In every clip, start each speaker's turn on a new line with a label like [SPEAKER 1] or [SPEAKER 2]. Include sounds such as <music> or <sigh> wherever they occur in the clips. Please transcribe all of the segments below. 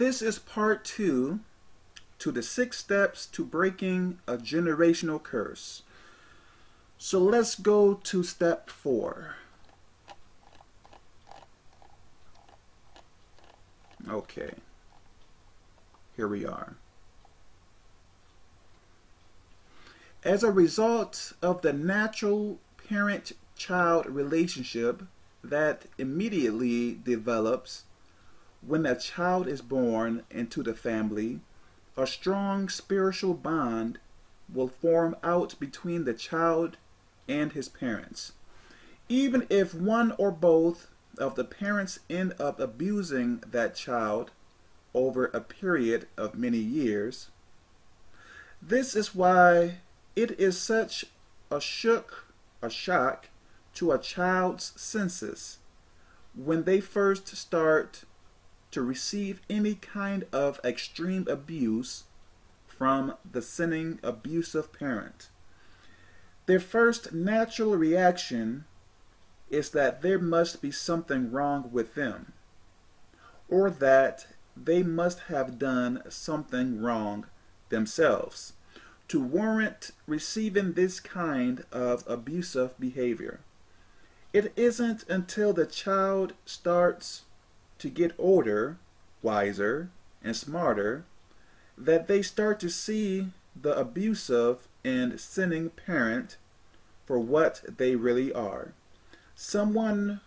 [SPEAKER 1] This is part two to the six steps to breaking a generational curse. So let's go to step four. Okay, here we are. As a result of the natural parent child relationship that immediately develops when a child is born into the family, a strong spiritual bond will form out between the child and his parents. Even if one or both of the parents end up abusing that child over a period of many years, this is why it is such a shook, a shock to a child's senses when they first start to receive any kind of extreme abuse from the sinning abusive parent. Their first natural reaction is that there must be something wrong with them, or that they must have done something wrong themselves to warrant receiving this kind of abusive behavior. It isn't until the child starts to get older, wiser, and smarter that they start to see the abusive and sinning parent for what they really are. Someone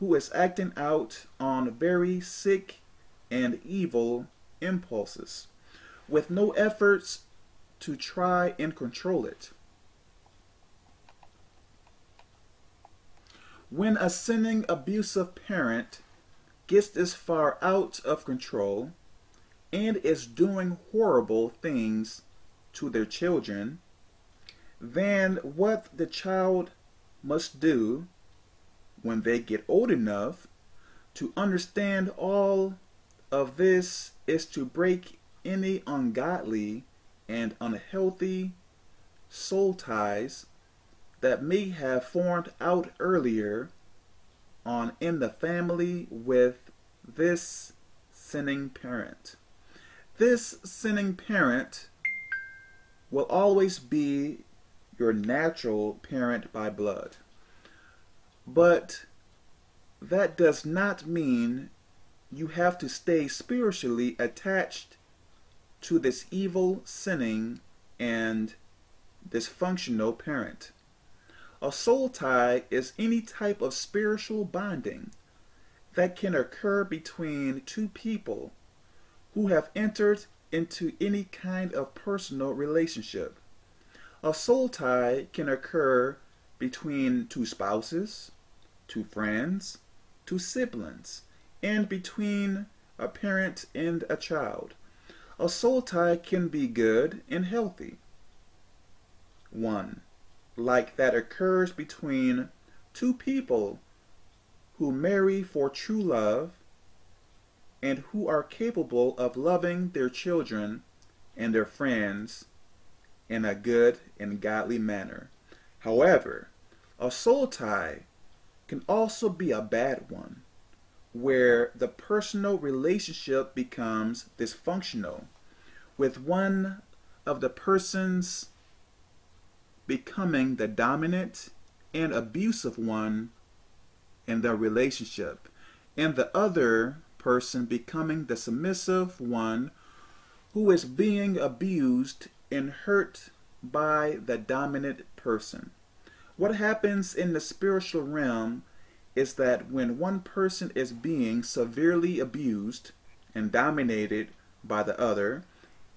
[SPEAKER 1] who is acting out on very sick and evil impulses with no efforts to try and control it. When a sinning, abusive parent gets this far out of control and is doing horrible things to their children, then what the child must do when they get old enough to understand all of this is to break any ungodly and unhealthy soul ties that may have formed out earlier on in the family with this sinning parent. This sinning parent will always be your natural parent by blood. But that does not mean you have to stay spiritually attached to this evil, sinning, and dysfunctional parent. A soul tie is any type of spiritual bonding that can occur between two people who have entered into any kind of personal relationship. A soul tie can occur between two spouses, two friends, two siblings, and between a parent and a child. A soul tie can be good and healthy. 1. Like that occurs between two people who marry for true love and who are capable of loving their children and their friends in a good and godly manner. However, a soul tie can also be a bad one where the personal relationship becomes dysfunctional, with one of the persons becoming the dominant and abusive one in the relationship, and the other person becoming the submissive one who is being abused and hurt by the dominant person. What happens in the spiritual realm is that when one person is being severely abused and dominated by the other,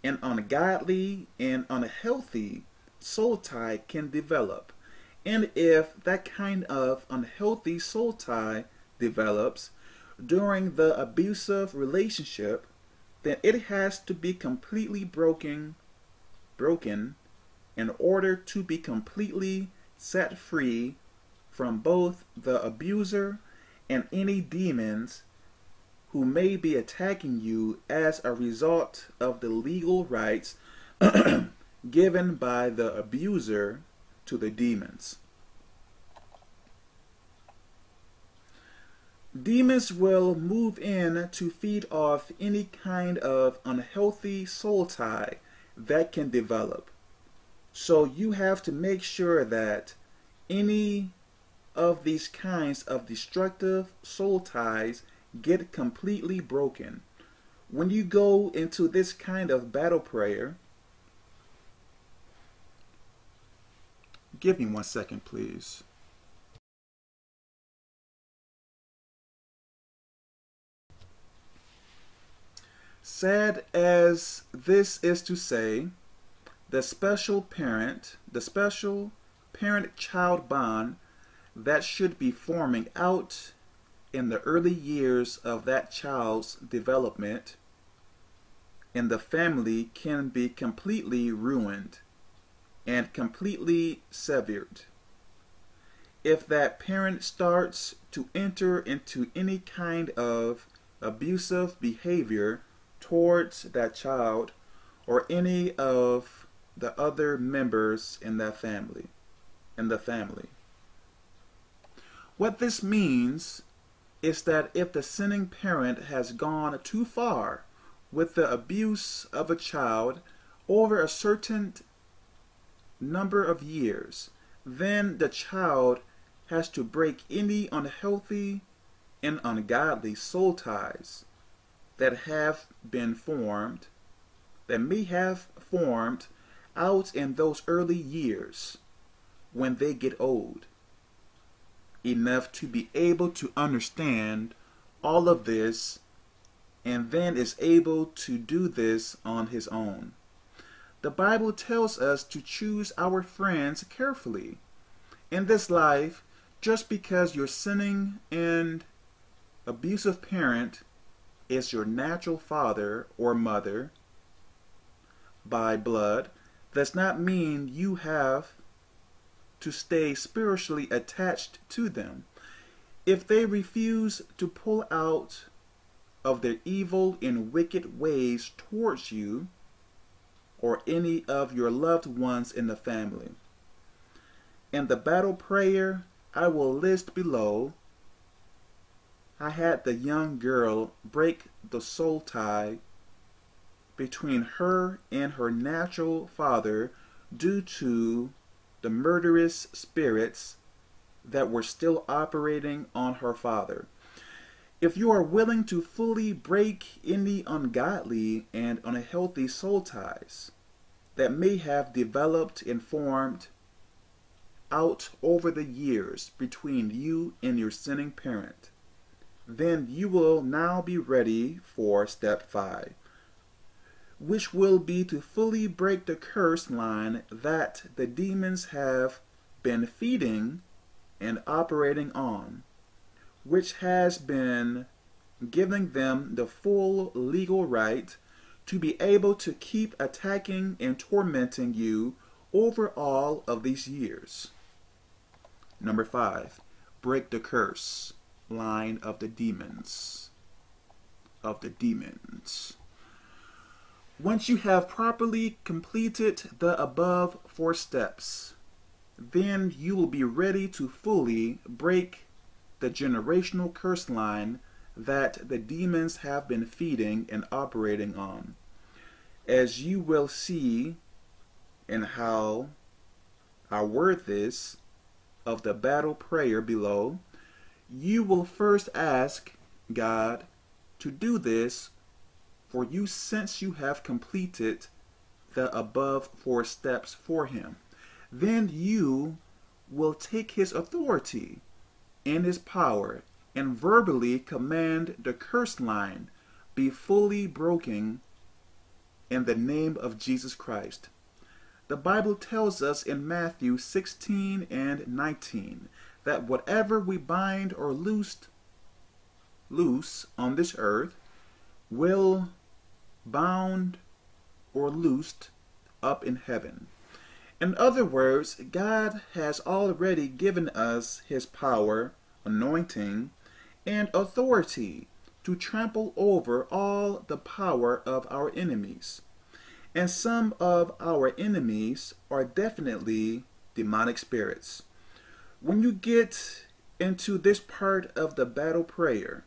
[SPEAKER 1] an ungodly and unhealthy soul tie can develop. And if that kind of unhealthy soul tie develops during the abusive relationship, then it has to be completely broken broken in order to be completely set free from both the abuser and any demons who may be attacking you as a result of the legal rights <clears throat> given by the abuser to the demons. Demons will move in to feed off any kind of unhealthy soul tie that can develop. So you have to make sure that any of these kinds of destructive soul ties get completely broken. When you go into this kind of battle prayer, give me one second, please. Sad as this is to say, the special parent, the special parent child bond that should be forming out in the early years of that child's development in the family can be completely ruined and completely severed. If that parent starts to enter into any kind of abusive behavior towards that child or any of the other members in that family in the family what this means is that if the sinning parent has gone too far with the abuse of a child over a certain number of years, then the child has to break any unhealthy and ungodly soul ties that have been formed, that may have formed out in those early years when they get old, enough to be able to understand all of this and then is able to do this on his own. The Bible tells us to choose our friends carefully. In this life, just because you're sinning and abusive parent is your natural father or mother by blood does not mean you have to stay spiritually attached to them. If they refuse to pull out of their evil and wicked ways towards you or any of your loved ones in the family. In the battle prayer I will list below I had the young girl break the soul tie between her and her natural father due to the murderous spirits that were still operating on her father. If you are willing to fully break any ungodly and unhealthy soul ties that may have developed and formed out over the years between you and your sinning parent, then you will now be ready for step five, which will be to fully break the curse line that the demons have been feeding and operating on, which has been giving them the full legal right to be able to keep attacking and tormenting you over all of these years. Number five, break the curse line of the demons. Of the demons. Once you have properly completed the above four steps, then you will be ready to fully break the generational curse line that the demons have been feeding and operating on. As you will see in how our word this of the battle prayer below, you will first ask God to do this for you since you have completed the above four steps for him. Then you will take his authority and his power and verbally command the curse line be fully broken in the name of Jesus Christ. The Bible tells us in Matthew 16 and 19 that whatever we bind or loosed loose on this earth will bound or loosed up in heaven. In other words, God has already given us his power, anointing, and authority to trample over all the power of our enemies. And some of our enemies are definitely demonic spirits when you get into this part of the battle prayer,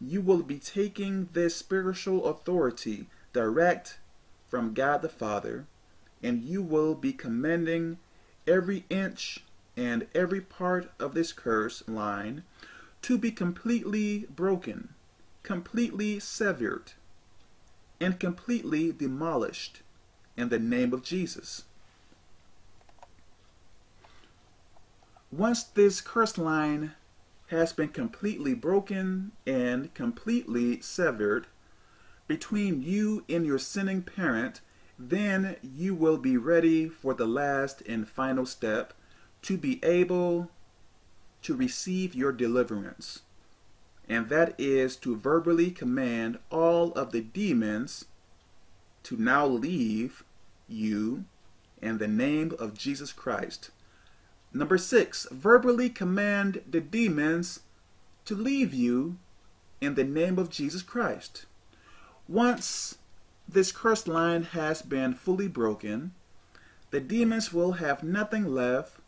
[SPEAKER 1] you will be taking this spiritual authority direct from God the Father, and you will be commending every inch and every part of this curse line to be completely broken, completely severed, and completely demolished in the name of Jesus. Once this curse line has been completely broken and completely severed between you and your sinning parent, then you will be ready for the last and final step to be able to receive your deliverance. And that is to verbally command all of the demons to now leave you in the name of Jesus Christ. Number six, verbally command the demons to leave you in the name of Jesus Christ. Once this curse line has been fully broken, the demons will have nothing left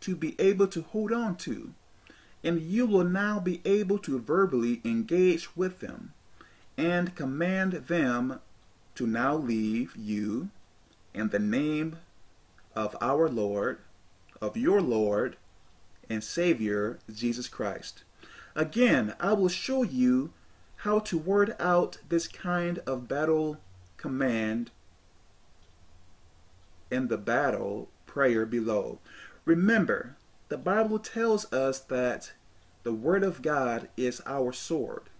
[SPEAKER 1] to be able to hold on to, and you will now be able to verbally engage with them and command them to now leave you in the name of our Lord, of your Lord and Savior, Jesus Christ. Again, I will show you how to word out this kind of battle command in the battle prayer below. Remember, the Bible tells us that the Word of God is our sword.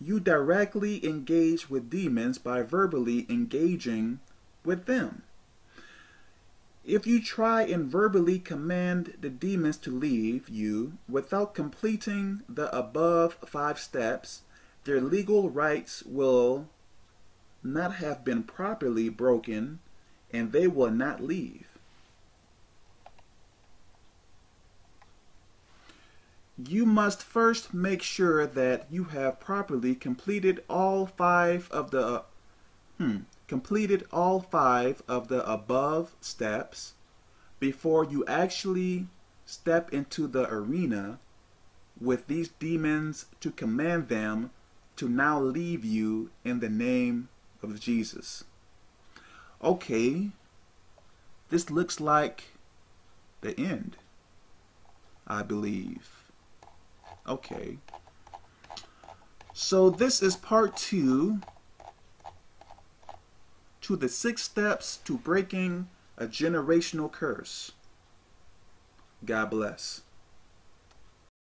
[SPEAKER 1] You directly engage with demons by verbally engaging with them. If you try and verbally command the demons to leave you without completing the above five steps, their legal rights will not have been properly broken and they will not leave. You must first make sure that you have properly completed all five of the hmm, completed all five of the above steps before you actually step into the arena with these demons to command them to now leave you in the name of Jesus. Okay, this looks like the end, I believe. Okay. So this is part two to the six steps to breaking a generational curse. God bless.